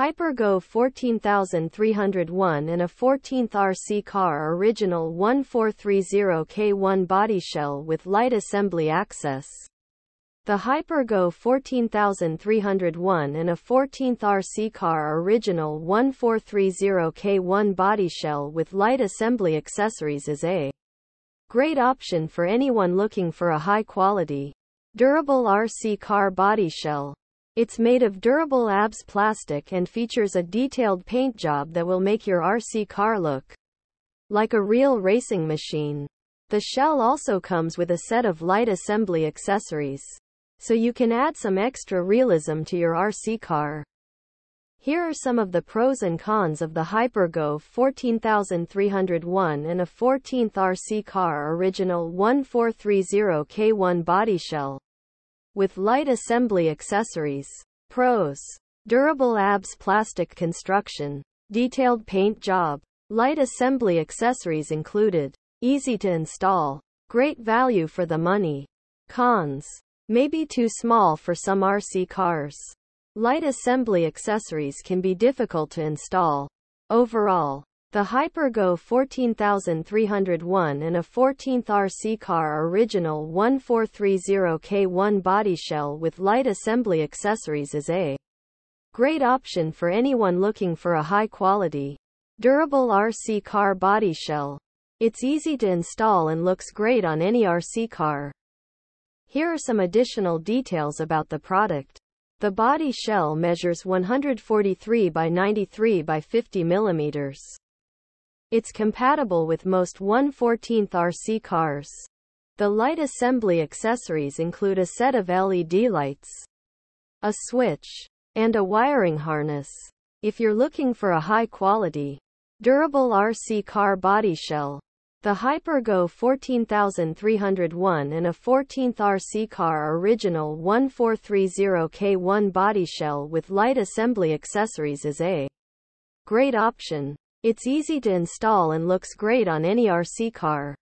Hypergo 14301 and a 14th RC car original 1430K1 body shell with light assembly access. The Hypergo 14301 and a 14th RC car original 1430K1 body shell with light assembly accessories is a great option for anyone looking for a high quality, durable RC car body shell. It's made of durable ABS plastic and features a detailed paint job that will make your RC car look like a real racing machine. The shell also comes with a set of light assembly accessories, so you can add some extra realism to your RC car. Here are some of the pros and cons of the Hypergo 14301 and a 14th RC car original 1430K1 body shell with light assembly accessories. Pros. Durable ABS plastic construction. Detailed paint job. Light assembly accessories included. Easy to install. Great value for the money. Cons. Maybe too small for some RC cars. Light assembly accessories can be difficult to install. Overall, the Hypergo 14301 and a 14th RC car original 1430K1 body shell with light assembly accessories is a great option for anyone looking for a high quality, durable RC car body shell. It's easy to install and looks great on any RC car. Here are some additional details about the product. The body shell measures 143 by 93 by 50 millimeters. It's compatible with most 114th RC cars. The light assembly accessories include a set of LED lights, a switch, and a wiring harness. If you're looking for a high quality, durable RC car body shell, the Hypergo 14301 and a 14th RC car original 1430K1 body shell with light assembly accessories is a great option. It's easy to install and looks great on any RC car.